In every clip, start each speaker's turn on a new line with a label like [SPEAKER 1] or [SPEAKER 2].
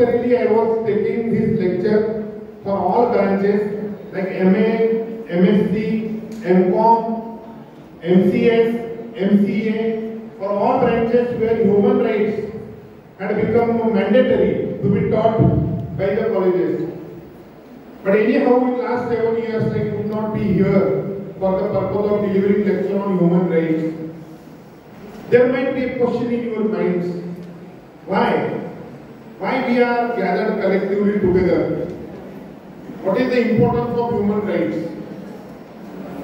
[SPEAKER 1] compulsorily I was taking this lecture for all branches like MA, MSc, MCOM, MCS, MCA, for all branches where human rights had become mandatory to be taught by the colleges. But anyhow, in last seven years, I could not be here for the purpose of delivering lecture on human rights. There might be a question in your minds. Why? Why we are gathered collectively together? What is the importance of human rights?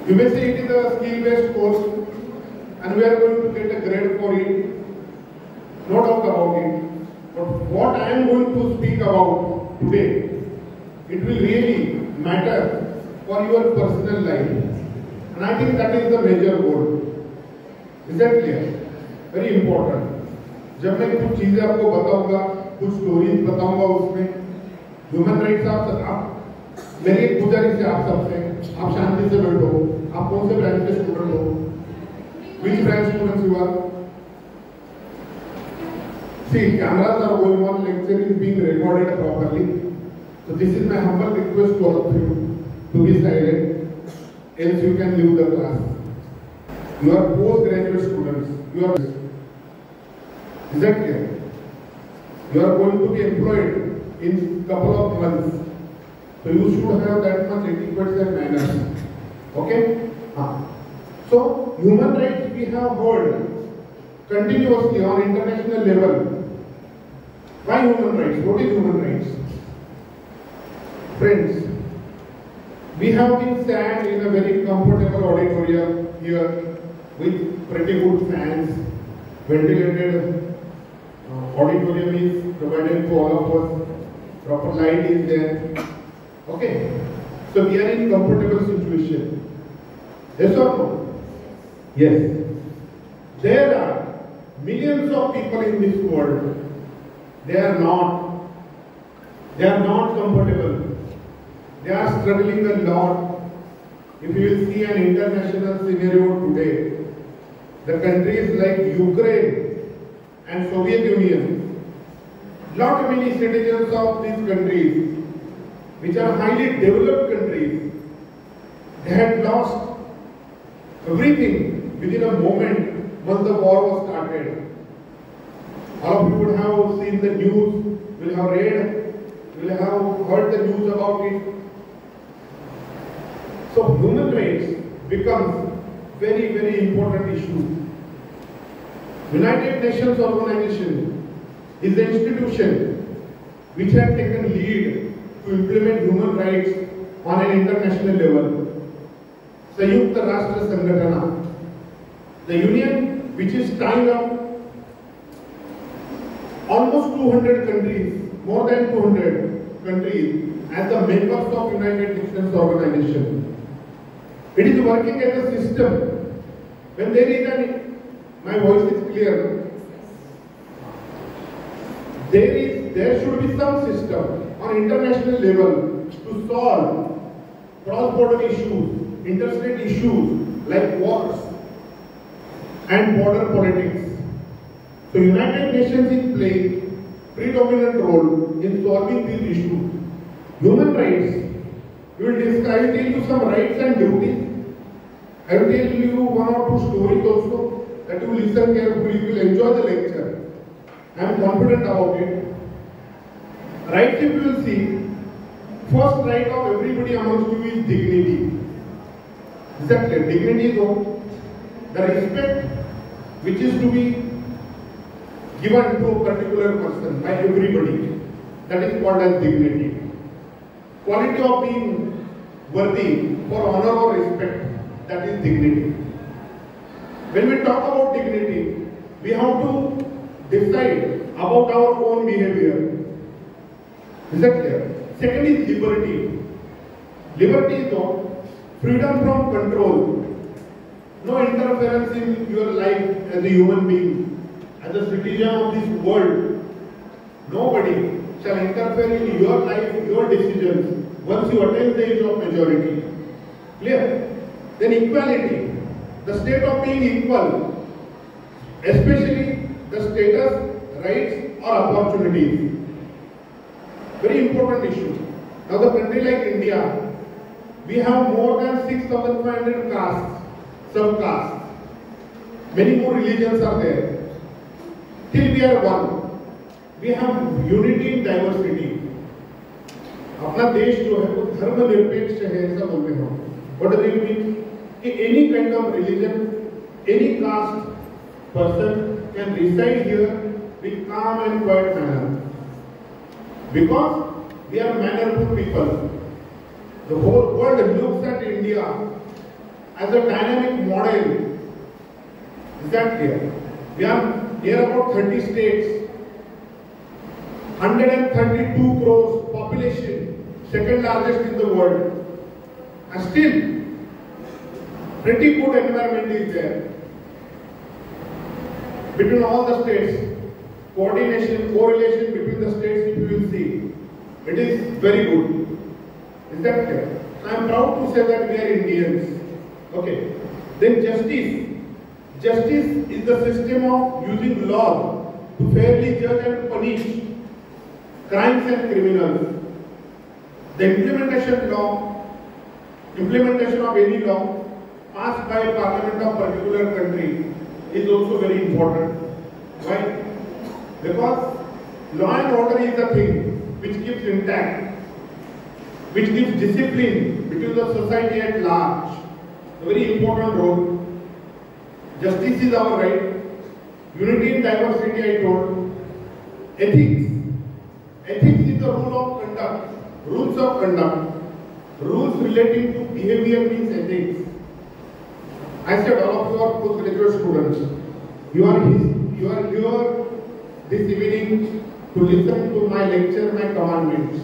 [SPEAKER 1] You may say it is a skill-based course and we are going to get a grade for it. No doubt about it. But what I am going to speak about today, it will really matter for your personal life. And I think that is the major goal. Is that clear? Very important. जब मैं कुछ चीजें आपको बताऊंगा कुछ story बताऊँगा उसमें। Human right आप मेरी एक गुजारिश है आप सबसे। आप शांति से बैठो। आप कौन से ब्रांच के स्टूडेंट हो? Which branch student you are see camera are going on lecture is being recorded properly so this is my humble request to all of you to be silent else you can leave the class you are post graduate students you are is that clear You are going to be employed in couple of months. So you should have that much etiquette and manners. Okay? Ah. So human rights we have heard continuously on international level. Why human rights? What is human rights? Friends, we have been sat in a very comfortable auditorium here with pretty good fans, ventilated uh, auditorium is provided to all of us, proper light is there. Okay, so we are in comfortable situation. Yes or no? Yes. There are millions of people in this world. They are not. They are not comfortable. They are struggling a lot. If you will see an international scenario today, the countries like Ukraine and Soviet Union, not many citizens of these countries, which are highly developed countries, they had lost everything within a moment once the war was started. All of you would have seen the news, will have read, will have heard the news about it. So human rights becomes very, very important issue. United Nations Organization is the institution which has taken lead to implement human rights on an international level. Sayukta Rashtra Sangatana, the union which is tying up almost 200 countries, more than 200 countries as the members of United Nations Organization. It is working as a system. When there is an my voice is clear. There is, there should be some system on international level to solve cross-border issues, interstate issues like wars and border politics. So United Nations is playing predominant role in solving these issues. Human rights, we will will tell you some rights and duties. I will tell you one or two stories also. That you listen carefully, you will enjoy the lecture. I am confident about it. Right if you will see, first right of everybody amongst you is dignity. Clear? Dignity is what? The respect which is to be given to a particular person by everybody. That is called as dignity. Quality of being worthy for honor or respect, that is dignity. When we talk about dignity, we have to decide about our own behavior. Is that clear? Second is liberty. Liberty is what? Freedom from control. No interference in your life as a human being, as a citizen of this world. Nobody shall interfere in your life, your decisions once you attain the age of majority. Clear? Then equality. The state of being equal, especially the status, rights or opportunities. Very important issue. Now the country like India, we have more than 6,500 castes, subcastes. Many more religions are there. Till we are one. We have unity in diversity. अपना देश जो है वो धर्मनिरपेक्ष है ऐसा बोलते हैं what do you mean कि any kind of religion any caste person can reside here with calm and quiet manner because we are mannerful people the whole world looks at india as a dynamic model is that clear we are near about 30 states 132 crores population second largest in the world. And still, pretty good environment is there. Between all the states, coordination, correlation between the states, if you will see, it is very good. Is that clear? I am proud to say that we are Indians. Okay. Then justice. Justice is the system of using law to fairly judge and punish crimes and criminals. The implementation law, implementation of any law passed by parliament of particular country is also very important. Why? Because law and order is the thing which keeps intact, which gives discipline between the society at large. A very important role. Justice is our right. Unity in diversity, I told. Ethics. Ethics is the rule of conduct rules of conduct, rules relating to behavior means ethics. I said all of you are postgraduate students. You are his, you are here this evening to listen to my lecture, my commandments.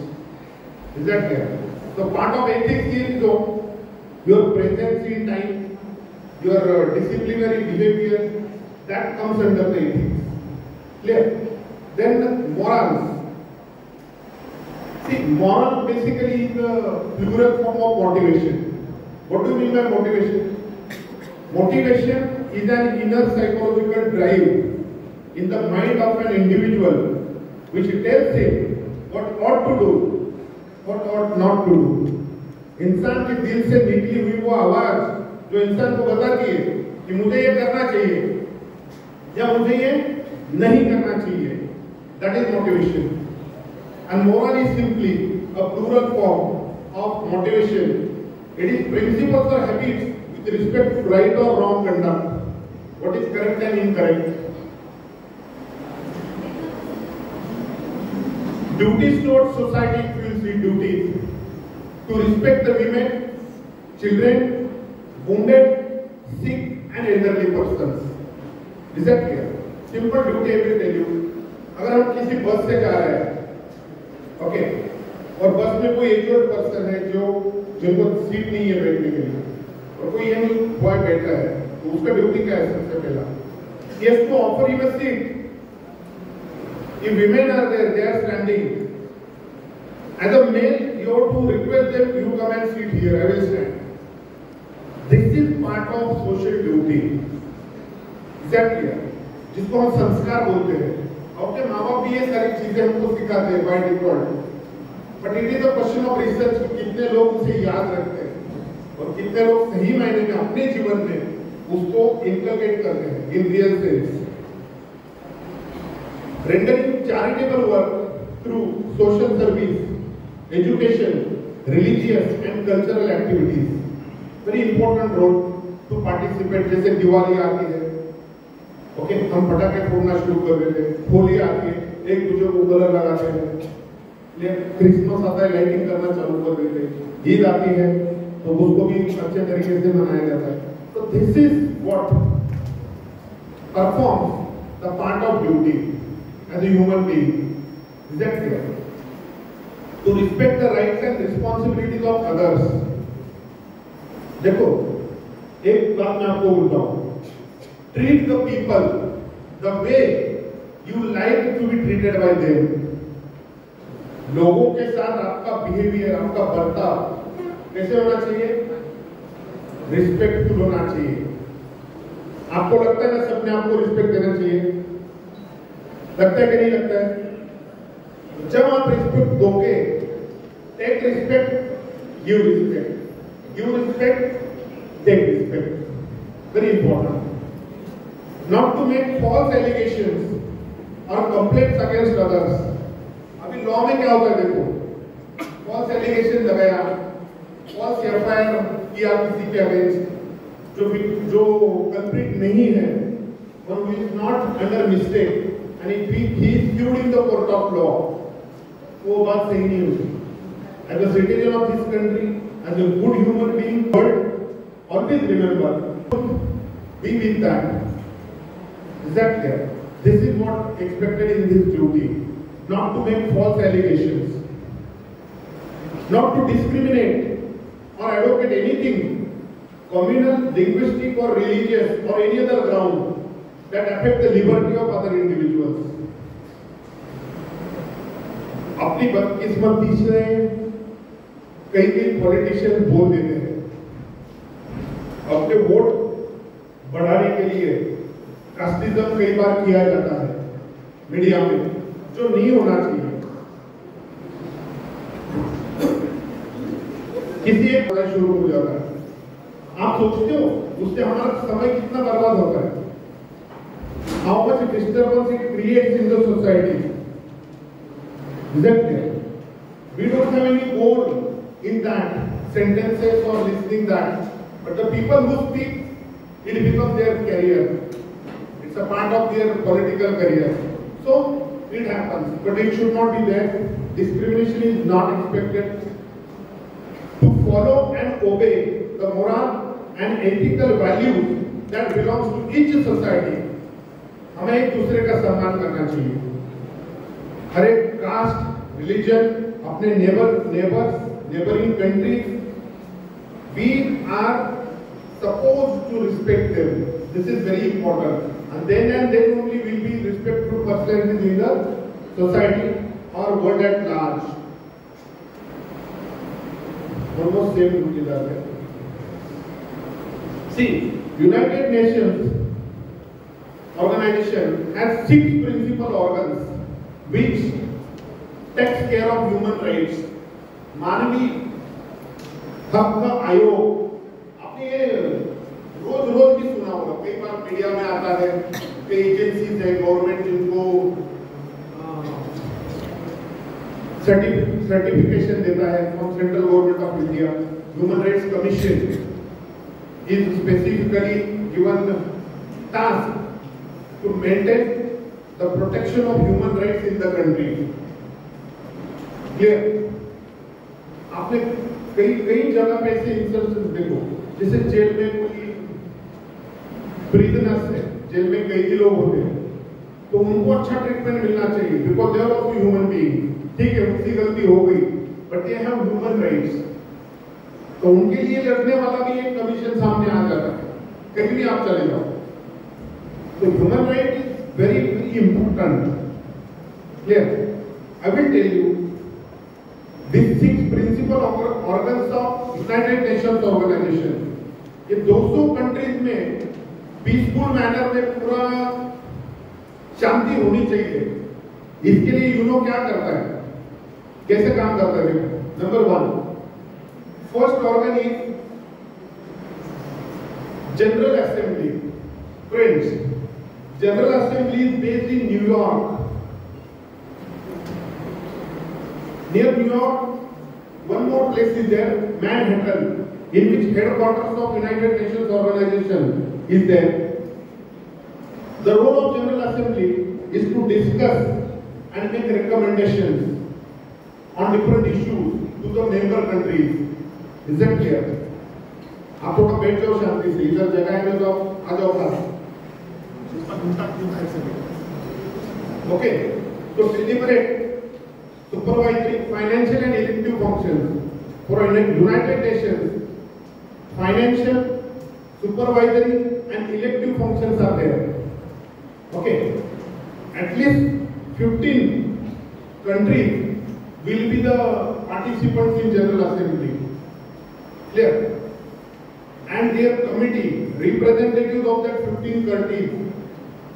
[SPEAKER 1] Is that clear? So part of ethics is your presence in time, your uh, disciplinary behavior, that comes under the ethics. Clear? Then morals. See, moral basically is the plural form of motivation. What do you mean by motivation? Motivation is an inner psychological drive in the mind of an individual which tells him what ought to do, what ought not to do. इंसान के दिल से निकली हुई वो आवाज़ जो इंसान को बताती है कि मुझे ये करना चाहिए या मुझे ये नहीं करना चाहिए that is motivation And moral is simply a plural form of motivation. It is principles or habits with respect to right or wrong conduct. What is correct and incorrect. Duties towards society feels the duty to respect the women, children, wounded, sick and elderly persons. Is that clear? Simple duty tell you. अगर हम किसी बस से जा रहे हैं okay और बस में कोई एक पर्सन है जो जिनको सीट नहीं है बैठने के लिए और कोई ये बॉय बैठा है तो उसका ड्यूटी क्या है सबसे पहला? Yes to offer you a women are there they are standing as a male you have to request them you come and seat here I will stand this is part of social duty exactly जिसको हम संस्कार बोलते हैं। आपके माँ बाप भी ये सारी चीज़ें हमको सिखाते हैं by default but it is a question of research कितने लोग उसे याद रखते हैं। और कितने लोग सही मायने में अपने जीवन में उसको इंटरगेट कर रहे हैं in real rendering charitable work through social service education religious and cultural activities very important role to participate जैसे दिवाली आती है ओके हम पटाखे फोड़ना शुरू कर देते हैं, होली आती है, एक दूसरे को गलर लगाते हैं। क्रिसमस आता है लाइटिंग करना चालू कर देते हैं। ईद आती है तो उसको भी अच्छे तरीके से मनाया जाता है। तो this is what perform the part of duty as a human being to respect the right and responsibilities of others देखो, एक बात मैं आपको बोलता हूँ। Treat the people the way you like to be treated by them लोगों के साथ आपका बिहेवियर आपका बर्ताव कैसे होना चाहिए? रिस्पेक्टफुल होना चाहिए। आपको लगता है ना सबने आपको रिस्पेक्ट देना चाहिए? लगता है कि नहीं लगता है? जब आप रिस्पेक्ट दोगे take respect give respect give respect take respect very important not to make false allegation और कंप्लेंट्स अगेंस्ट अदर्स अभी लॉ में क्या होता है देखो? फॉल्स एलिगेशन लगाया। और सेफायर कि आप किसी के अगेंस्ट जो जो कल्प्रिट नहीं है और वो is not under mistake and if he he queued in the court of law वो बात सही नहीं होगी as a citizen of this country as a good human being but always remember be with that that care this is not expected in this duty not to make false allegations not to discriminate or advocate anything communal, linguistic or religious or any other ground that affect the liberty of other individuals. अपनी बदकिस्मती से कई कई politician बोल देते हैं अपने vote बढ़ाने के लिए कास्टिज्म कई बार किया जाता है मीडिया में जो नहीं होना चाहिए किसी एक शुरू हो जाता है आप सोचते हो उससे हमारा समय कितना बर्बाद होता है how much disturbance it creates in the society We don't have any goal in that sentences or listening that. But the people who speak, it becomes their career. It's a part of their political career. So it happens. But it should not be there. Discrimination is not expected. To follow and obey the moral and ethical values that belongs to each society हमें एक दूसरे का सम्मान करना चाहिए हर एक caste religion अपने neighbour neighbours neighbouring countries we are supposed to respect them this is very important and then and then only will be respectful personalities in the society or world at large almost same duty that See, United Nations organization has six principal organs which takes care of human rights. हक का आयोग आपने ये रोज रोज भी सुना होगा कई बार media में आता है कई एजेंसीज है गवर्नमेंट जिनको सर्टिफिकेशन देता है from central government of India human rights commission is specifically given task to maintain the protection of human rights in the country. Clear? आपने कई कई जगह पे ऐसे इंस्टेंसेस देखो, जैसे जेल में कोई प्रिजनर्स है, जेल में कई लोग होते हैं तो उनको अच्छा ट्रीटमेंट मिलना चाहिए because they are also human being ठीक है उनकी गलती हो गई but they have human rights तो उनके लिए लड़ने वाला भी एक कमीशन सामने आ जाता है। कहीं भी आप चले जाओ। तो human right is very very important clear I will tell you this six principal organs of United Nations organisation ये 200 कंट्रीज़ में पीसफुल मैनर में पूरा शांति होनी चाहिए। इसके लिए यूनो क्या करता है? कैसे काम करते है? Number one first organ is General Assembly friends General Assembly based in New York near New York one more place is there Manhattan in which headquarters of United Nations Organization is there the role of General Assembly is to discuss and make recommendations on different issues to the member countries. Is that clear? आप थोड़ा बैठ जाओ शांति से इधर जगह है तो आ जाओ Okay, to deliberate supervisory, financial and elective functions for United Nations, financial, supervisory and elective functions are there. Okay, at least 15 countries will be the participants in General Assembly. Clear? And their committee, representatives of that 15 countries,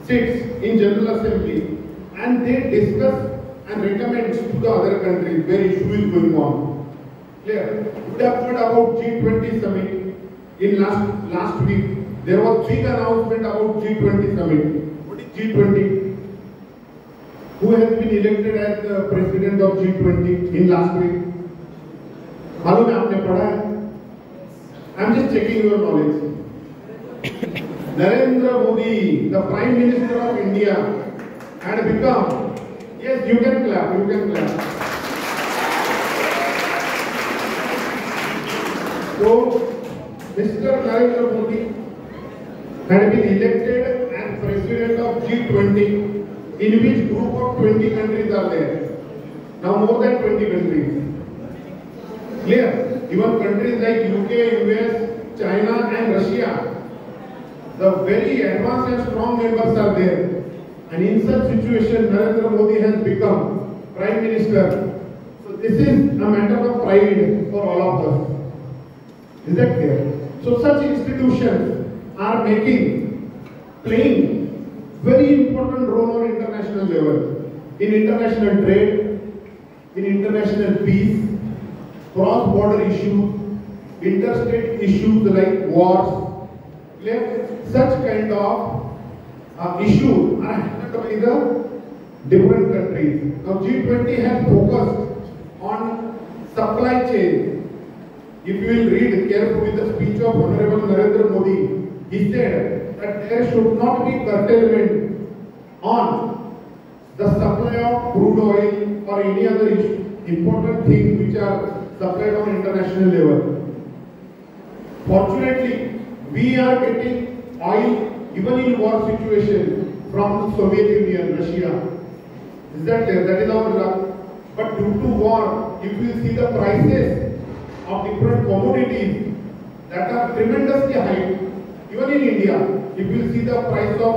[SPEAKER 1] sits in General Assembly and they discuss and recommend to the other countries where issue is going on. Clear? You would have heard about G20 summit in last last week. There was big announcement about G20 summit. What is G20? Who has been elected as the president of G20 in last week? मालूम है आपने पढ़ा है I am just checking your knowledge Narendra Modi, the Prime Minister of India, had become, yes, you can clap, you can clap. So, Mr. Narendra Modi had been elected as President of G20, in which group of 20 countries are there. Now more than 20 countries. Clear? Even countries like UK, US, China and Russia the very advanced and strong members are there. And in such situation, Narendra Modi has become Prime Minister. So this is a matter of pride for all of us. Is that clear? So such institutions are making, playing very important role on international level. In international trade, in international peace, cross-border issues, interstate issues like wars, such kind of uh, issues are handled by the different countries. Now G20 has focused on supply chain. If you will read carefully the speech of Honorable Narendra Modi, he said that there should not be curtailment on the supply of crude oil or any other important things which are supplied on international level. Fortunately, we are getting oil even in war situation from the Soviet Union, Russia. Is that clear? That is our luck. But due to war, if you see the prices of different commodities that are tremendously high, even in India, If you see the price of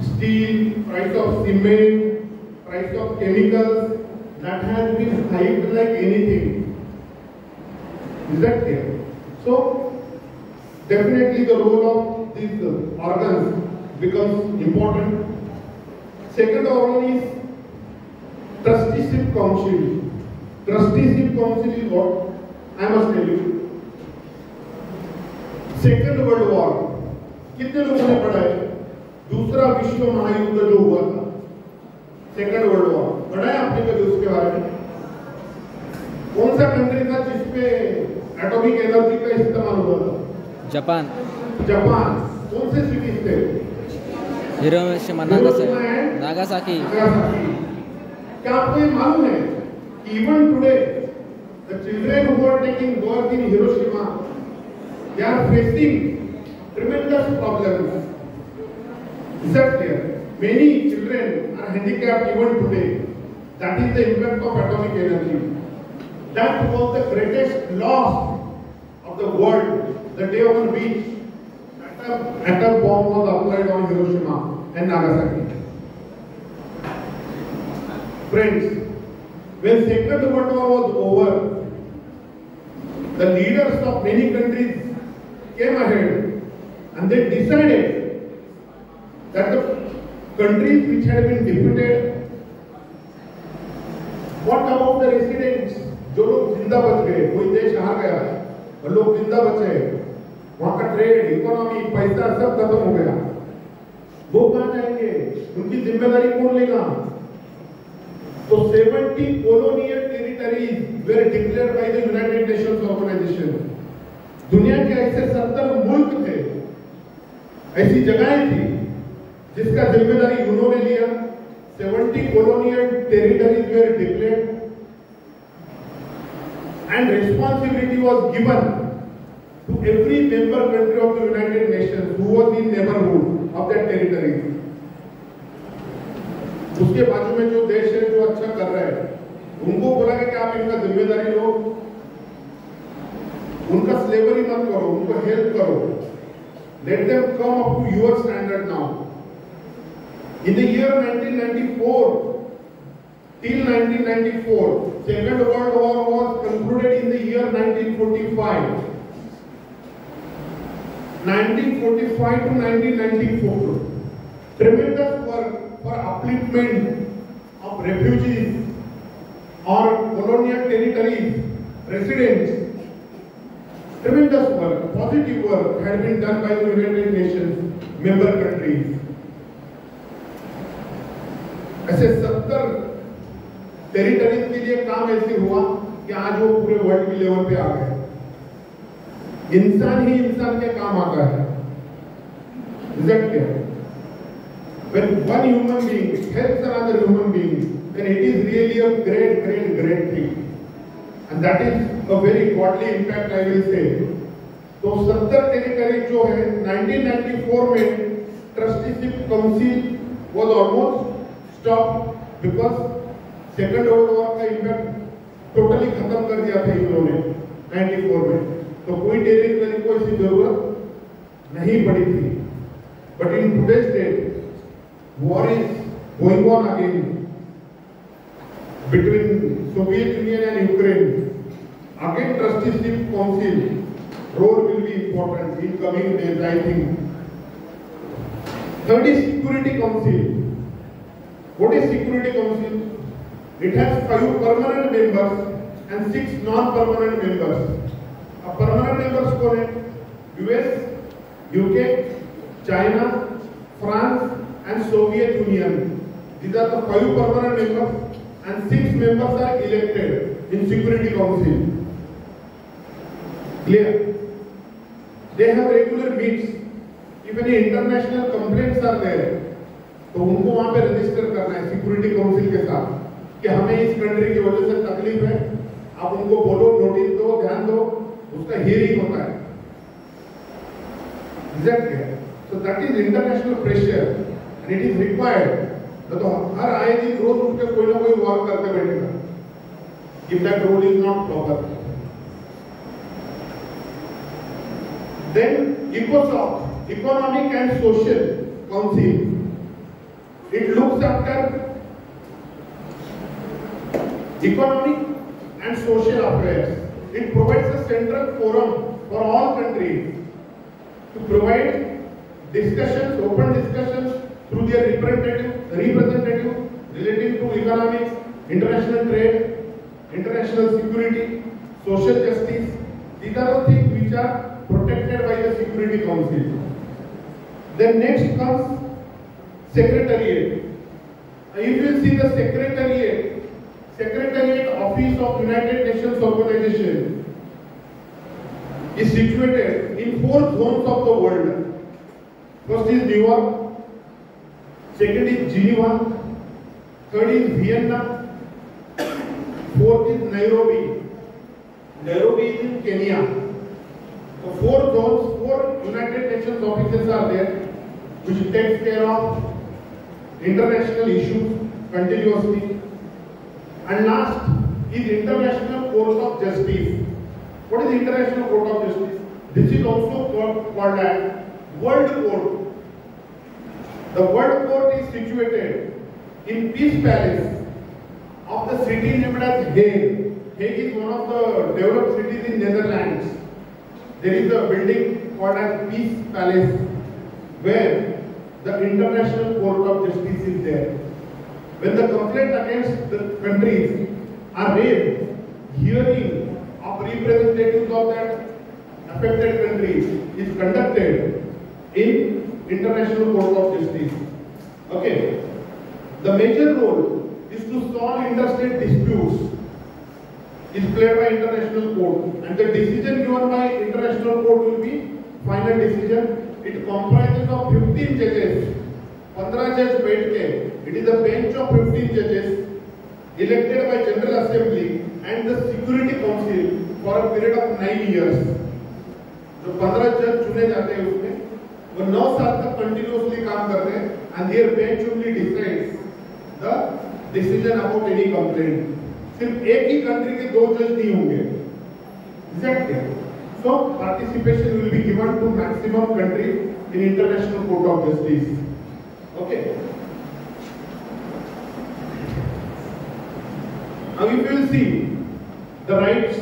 [SPEAKER 1] steel, price of cement, price of chemicals, that has been hiked like anything. Is that clear? So, definitely the role of these uh, organs becomes important. Second organ is trusteeship council. Trusteeship council is what? I must tell you. Second World War, कितने लोगों ने पढ़ा है? दूसरा विश्व महायुद्ध जो हुआ था सेकेंड वर्ल्ड वॉर पढ़ा है आपने कभी उसके बारे में? कौन सा कंट्री था जिसपे एटॉमिक एनर्जी का इस्तेमाल हुआ था?
[SPEAKER 2] जापान।
[SPEAKER 1] जापान। कौन से सिटीज़ थे?
[SPEAKER 2] Hiroshima Nagasaki. नागासाकी।
[SPEAKER 1] क्या आपको ये मालूम है even today the children who are taking birth in Hiroshima they are facing tremendous problems clear? Many children are handicapped even today. That is the impact of atomic energy. That was the greatest loss of the world the day on which atom, atom bomb was applied on Hiroshima and Nagasaki. Friends, when Second World War was over, the leaders of many countries came ahead and they decided that the countries which had been defeated, what about the residents? जो लोग ज़िंदा बच गए कोई देश हार गया और लोग ज़िंदा बचे वहाँ का ट्रेड इकोनॉमी पैसा सब खत्म हो गया वो कहाँ जाएँगे उनकी ज़िम्मेदारी कौन लेगा तो 70 colonial territories were declared by the United Nations Organization. दुनिया के ऐसे 70 मुल्क थे ऐसी जगहें थी जिसका ज़िम्मेदारी उन्होंने लिया। Seventy colonial territories were declare and responsibility was given to every member country of the United Nation neighbourhood of that territory उसके बाजू में जो देश है, जो अच्छा कर रहे हैं, उनको बोला कि आप इनका ज़िम्मेदारी लो। उनका स्लेवरी मत करो, उनको हेल्प करो। Let them come up to your standard now. In the year 1994, till 1994, Second World War was concluded in the year 1945. 1945 to 1994. Tremendous work for upliftment of refugees or colonial territories, residents positive work had been done by the united nations member countries ऐसे सत्तर territories के लिए काम ऐसे हुआ कि आज वो पूरे वर्ल्ड के लेवल पे आ गए इंसान ही इंसान के काम आता है है when one human being helps another human being then it is really a great great great thing and that is a very godly impact i will say तो सत्तर टेरिटरी जो है 1994 में trusteeship council was almost stopped because second world war का impact totally खत्म कर दिया था इन्होंने 94 में तो कोई टेरिटरी को इसकी ज़रूरत नहीं पड़ी थी but in today's date war is going on again between Soviet Union and Ukraine. Again, trusteeship council role will be important in coming days, I think. Third is Security Council. What is Security Council? It has five permanent members and six non-permanent members. अब permanent members कौन है? US, UK, China, France and Soviet Union. These are the five permanent members and six members are elected in Security Council. Clear? They have regular meets. If any international complaints are there, तो उनको वहाँ पे register करना है security council के साथ कि हमें इस कंट्री की वजह से तकलीफ़ है। आप उनको बोलो नोटिस दो ध्यान दो उसका हियरिंग होता है। So that is international pressure and it is required तो हर आए दिन रोज उठ के कोई ना कोई वर्क करते बैठेगा। if that role is not proper. Then ECOSOC economic and social council it looks after economic and social affairs. It provides a central forum for all countries to provide discussions, open discussions through their representative, representative relating to economics, international trade, international security, social justice. These are the things which are protected by the Security Council. Then next comes Secretariat. If you see the Secretariat, Secretariat Office of United Nations Organization is situated in four zones of the world. First is New York, second is Geneva, third is Vienna, fourth is Nairobi. Nairobi is in Kenya. So four zones, four United Nations offices are there which takes care of international issues continuously. And last is International Court of Justice. What is International Court of Justice? This is also called, as World Court. The World Court is situated in Peace Palace of the city named as Hague. Hague is one of the developed cities in Netherlands. There is a building called as Peace Palace where the International Court of Justice is there. When the complaint against the countries are raised, hearing of representatives of that affected countries is conducted in International Court of Justice. Okay. The major role is to solve interstate disputes is played by international court and the decision given by international court will be final decision. It comprises of 15 judges. 15 judges बैठ के it is a bench of 15 judges elected by General Assembly and the Security Council for a period of 9 years. जो 15 जज चुने जाते हैं उसमें वो 9 साल तक कंटिन्यूअसली काम करते हैं and their bench only decides the decision about any complaint. सिर्फ़ एक ही कंट्री के दो जज नहीं होंगे। So participation will be given to maximum country in international court of justice okay अब you will see the rights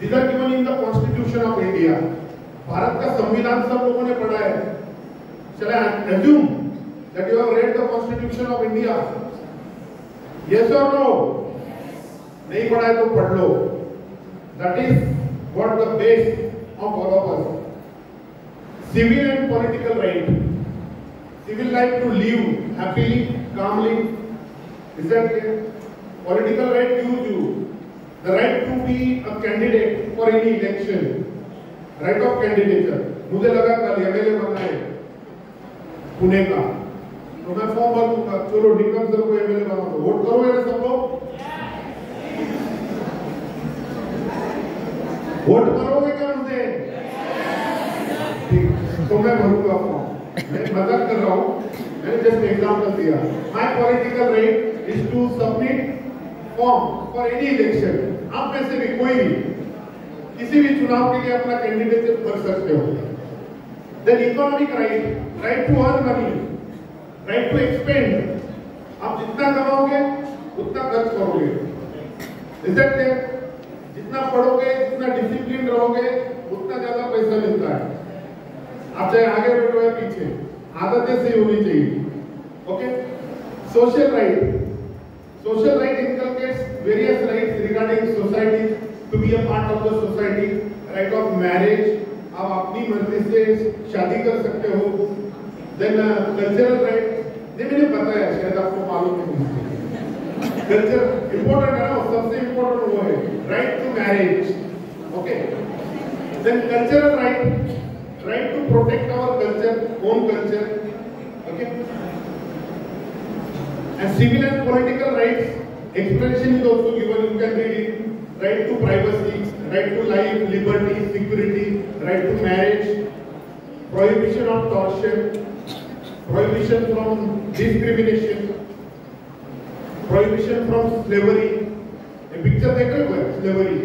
[SPEAKER 1] these are given in the constitution of India Bharat का संविधान सब लोगों ने पढ़ा है। चले assume that you have read the constitution of India yes और नो नहीं पढ़ा है तो पढ़ लो। That is what the base of all of us civil and political right civil right to live happily calmly is that clear political right gives you the right to be a candidate for any election right of candidature मुझे लगा कल MLA बनना है। पुणे का। तो मैं form भर दूँगा। चलो निकम सर को एमएलए बना दो। वोट करो मेरे सब लोग। वोट करोगे क्या मुझे तो मैं भरूँगा मैं मज़ाक कर रहा हूँ। मैंने जस्ट एग्जांपल दिया। My political right is to submit form for any election आप में से भी, कोई भी, किसी भी चुनाव के लिए अपना कैंडिडेट भर सकते हो। Then economic right right to earn money right to expend आप जितना कमाओगे, उतना खर्च करोगे। इज़ दैट जितना पढ़ोगे, जितना डिसिप्लिन रहोगे, उतना ज़्यादा पैसा मिलता है। आप चाहे आगे बैठो या पीछे, आदतें सही होनी चाहिए। Okay social right social right inculcates various rights regarding society, to be a part of the society, right of marriage, आप अपनी मर्ज़ी से शादी कर सकते हो। देन कल्चरल राइट नहीं, मैंने बताया, शायद आपको मालूम नहीं कल्चर इंपॉर्टेंट है ना सबसे इंपॉर्टेंट वो है right to marriage okay then culture right right to protect our culture own culture okay and civil and political rights expression is also given you can read it right to privacy right to life liberty security right to marriage prohibition of torture prohibition from discrimination prohibition from slavery, ये picture देख रहे हो slavery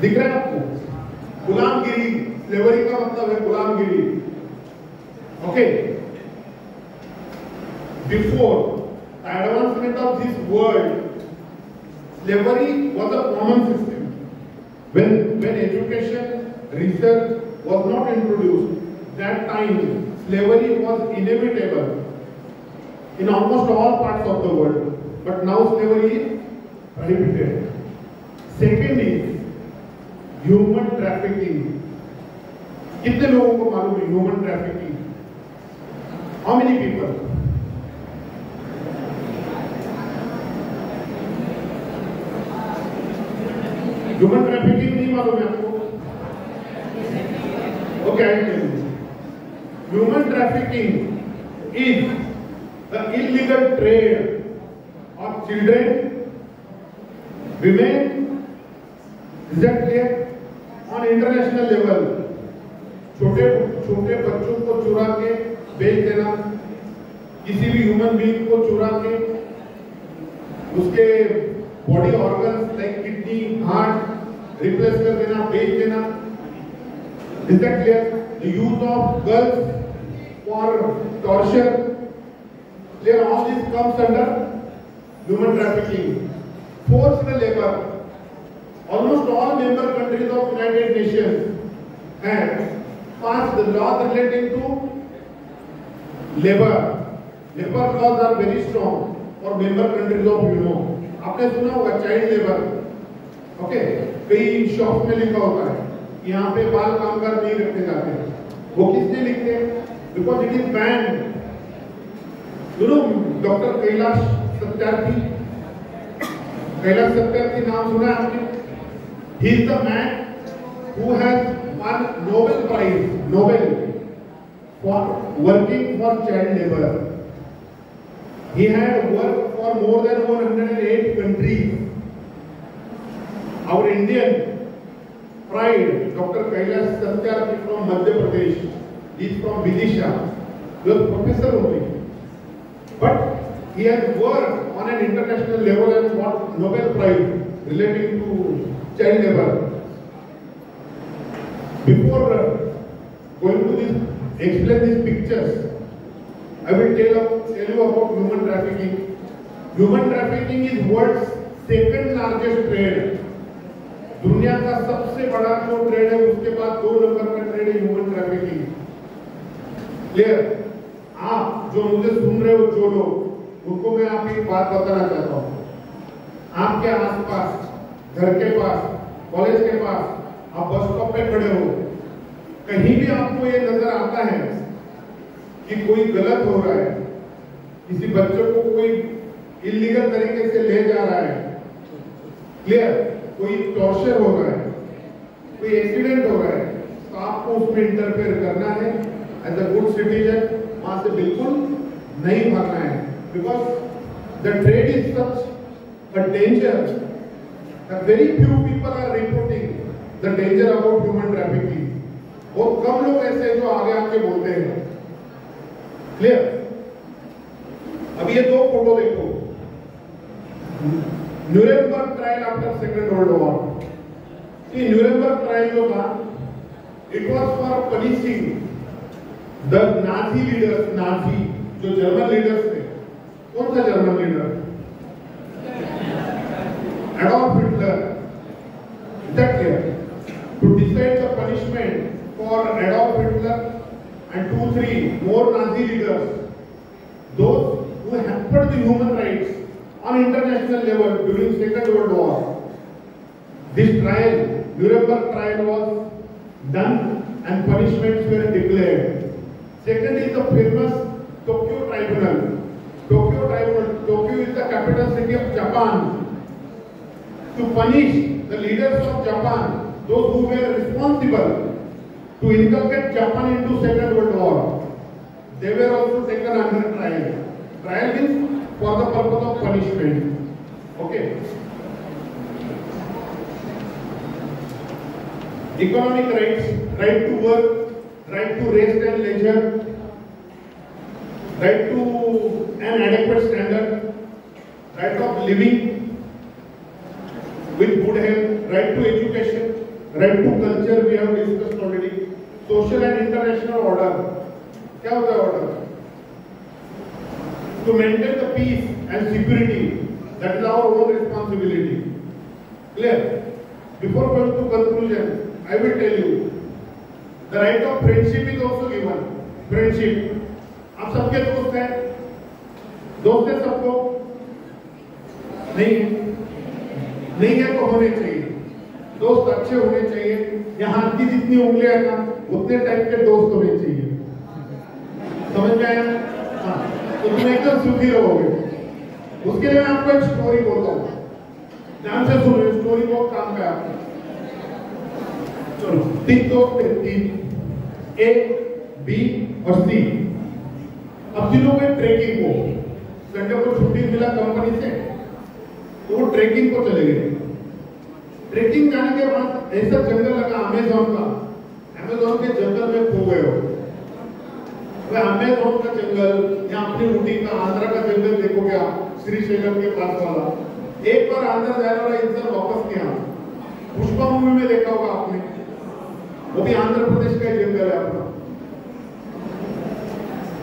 [SPEAKER 1] दिख रहा है आपको गुलामगिरी slavery का मतलब है गुलामगिरी okay before advancement of this world slavery was a common system when when education research was not introduced that time slavery was inevitable in almost all parts of the world but now slavery is prohibited. Second is human trafficking. कितने लोगों को मालूम है human trafficking how many people human trafficking नहीं मालूम है आपको okay I tell you human trafficking is the illegal trade of children, women, clear? On international level, छोटे छोटे बच्चों को चुरा के बेच देना किसी भी ह्यूमन बीइंग को चुरा के उसके body organs like kidney heart replace कर देना बेच देना is that clear use of girls for torture all this comes under human trafficking, forced labor. Almost all member countries of United Nations have passed the laws relating to labor. Labor laws are very strong for member countries of UNO. आपने सुना होगा child labour okay कई shop में लिखा होता है यहाँ पे बाल कामगार नहीं रखे जाते वो किस लिए लिखते हैं because it is ban guru doctor Kailash Satyarthi Kailash Satyarthi नाम सुना है आपने? He is the man who has won Nobel prize Nobel for working for child labour he had work for more than 108 country our Indian pride doctor Kailash Satyarthi from Madhya Pradesh is from Vidisha professor होते हैं But he has worked on an international level and got Nobel Prize relating to child labor. Before uh, going to this, explain these pictures, I will tell, tell you about human trafficking. Human trafficking is world's second largest trade. दुनिया का सबसे बड़ा जो trade है उसके बाद दो number का ट्रेड है ह्यूमन ट्रैफिकिंग क्लियर आप जो मुझे सुन रहे हो, जो लोग, उनको मैं आप एक बात बताना चाहता हूँ। आपके आसपास, घर के पास, कॉलेज के पास, आप बस स्टॉप पे खड़े हो, कहीं भी आपको ये नज़र आता है कि कोई गलत हो रहा है, किसी बच्चे को कोई इलीगल तरीके से ले जा रहा है क्लियर कोई टॉर्चर हो रहा है, कोई एक्सीडेंट हो रहा है तो आपको उसमें इंटरफेयर करना है एज अ गुड सिटीजन वहाँ से बिल्कुल नहीं भागना है। Because the trade is such a danger very few people are reporting the danger about human trafficking बहुत कम लोग ऐसे हैं जो आगे आके बोलते हैं। क्लियर अब ये दो फ़ोटो देखो। Nuremberg trial after second world war Nuremberg trial जो था it was for punishing the Nazi leaders Nazi जो जर्मन लीडर्स थे, कौन था German leader Adolf Hitler Hitler to decide the punishment for Adolf Hitler and two three more Nazi leaders those वो happen the human rights on international level during second world war this trial durable trial was done and punishments were declared Second is the famous Tokyo Tribunal. Tokyo Tribunal, Tokyo is the capital city of Japan. To punish the leaders of Japan, those who were responsible to inculcate Japan into Second World War, they were also taken under trial. Trial means for the purpose of punishment. Okay. Economic rights, right to work, right to rest and leisure, right to an adequate standard, right of living with good health, right to education, right to culture we have discussed already, social and international order. क्या होता है order? To maintain the peace and security, that is our own responsibility. Clear? Before going to conclusion, I will tell you, the right of friendship is also given. Friendship. आप सबके दोस्त हैं? दोस्त है सबको? नहीं। नहीं है तो होने चाहिए। दोस्त अच्छे होने चाहिए। या की जितनी उंगलियाँ हैं ना, उतने टाइप के दोस्त होने चाहिए। समझ में आया? हाँ। तो तुम एकदम सुखी रहोगे। उसके लिए मैं आपको एक स्टोरी बोलता हूँ। ध्यान से सुनो स्टोरी बहुत काम का है चलो, तीन थे तीन। ए, बी और सी। अब तीनों को ट्रेकिंग को संडे को छुट्टी मिला कंपनी से तो वो ट्रेकिंग को चले गए। ट्रेकिंग जाने के बाद ऐसा जंगल लगा अमेजोन का। अमेजोन के जंगल में खो गए हो अमेजोन का जंगल, या अपनी ऊटी का, आंध्रा का जंगल देखोगे आप श्रीशैलम के पास वाला। एक बार आंध्रा जाने वाला इंसान वापस नहीं आया पुष्पा मूवी में देखा होगा आपने। वो भी आंध्र प्रदेश का जंगल है अपना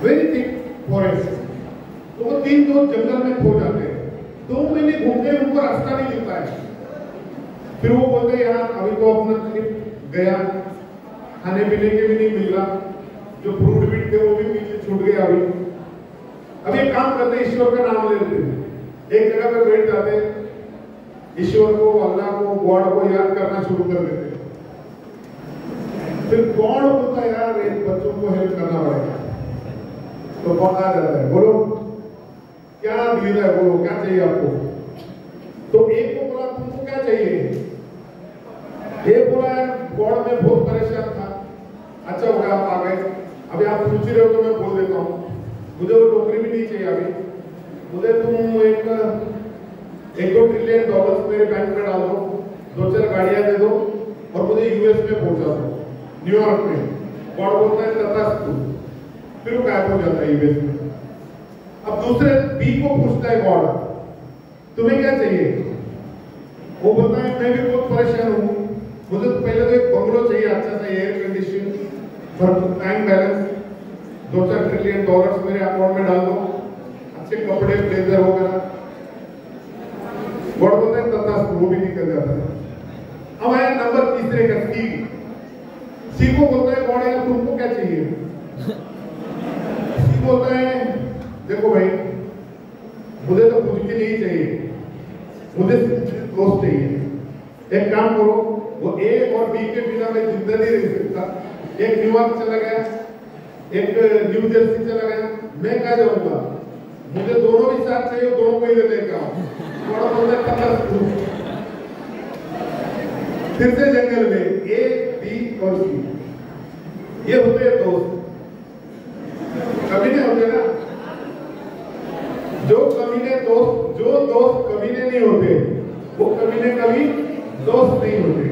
[SPEAKER 1] वेरी थिक फॉरेस्ट तो वो तीन दोस्त जंगल में खो जाते हैं। दो महीने घूमते हैं, उनको रास्ता नहीं मिलता है। फिर वो बोलते हैं, यार, अभी तो अपना ट्रिप गया। खाने पीने के भी नहीं मिल। रहा जो फ्रूट बीट थे, वो भी पीछे छूट गया अभी। अभी एक काम करते ईश्वर का नाम लेते हैं। एक जगह पे बैठ जाते ईश्वर को, अल्लाह को, गॉड को याद करना शुरू कर देते फिर कौन बोलता है यार? इन बच्चों को हेल्प करना पड़ेगा। तो कौन आ जाता है? बोलो। क्या नीड है? बोलो, क्या चाहिए आपको? तो एक को बोला, तुमको क्या चाहिए? एक बोला यार गॉड में बहुत परेशान था? अच्छा हो गया आप आ गए। अभी आप पूछ रहे हो तो मैं बोल देता हूँ। मुझे वो नौकरी भी नहीं चाहिए अभी। मुझे तुम एक एक दो ट्रिलियन डॉलर्स मेरे बैंक में डाल दो। दो चार गाड़ियाँ दे दो और मुझे यूएस में पहुँचा दो। न्यूयॉर्क में। गॉड बोलता है तथास्तु फिर वो गायब हो जाता है यूएस में। अब दूसरे बी को पूछता है गॉड, तुम्हें क्या चाहिए? वो बोलता है, मैं भी बहुत परेशान हूँ। मुझे तो पहले तो एक बंगलो चाहिए अच्छा सा एयर कंडीशन पर बैंक बैलेंस दो चार ट्रिलियन डॉलर्स मेरे अकाउंट में डाल दो, अच्छे कपड़े ब्लेजर वगैरह. गॉड बोलता है तथा वो भी निकल जाता है। अब आया नंबर तीसरे का सी सी को बोलता है गॉड यार तुमको क्या चाहिए? सी बोलता है, देखो भाई, मुझे तो कुछ भी नहीं चाहिए, मुझे दोस्त चाहिए। एक काम करो, वो ए और बी के बिना मैं ज़िंदा नहीं रह सकता। एक न्यूयॉर्क चला गया, एक न्यू जर्सी चला गया, मैं कहा जाऊँगा? मुझे दोनों भी साथ चाहिए, दोनों को ही लेकर आओ थोड़ा बोलता है फिर से जंगल में ए बी और सी? ये होते हैं दोस्त कमीने होते ना? जो कमीने दोस्त, जो दोस्त कमीने नहीं होते, वो कमीने कभी दोस्त नहीं होते।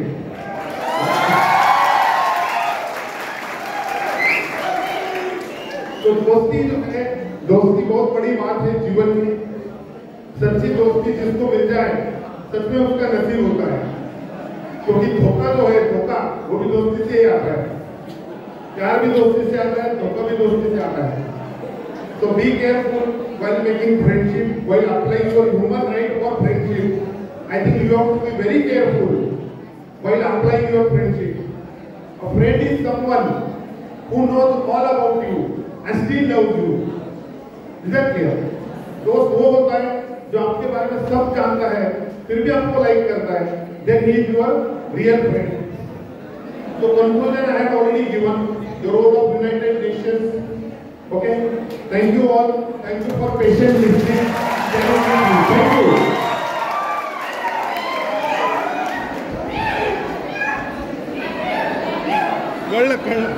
[SPEAKER 1] तो दोस्ती जो है, दोस्ती बहुत बड़ी बात है जीवन में। सच्ची दोस्ती जिसको मिल जाए, सच में उसका नसीब होता क्योंकि धोखा जो है, धोखा। वो भी दोस्ती से ही आता है। प्यार भी दोस्ती से आता है, धोखा भी दोस्ती से आता है। तो be careful well making friendship well applying your human right और friendship I think you have to be very careful well applying your friendship a friend is someone who knows all about you and still love you is that clear दोस्त वो होता है जो आपके बारे में सब जानता है फिर भी आपको लाइक करता है। Then he is your real friend तो conclusion I have already given the role of United Nations okay thank you all thank you for patient listening thank you कळलं कळलं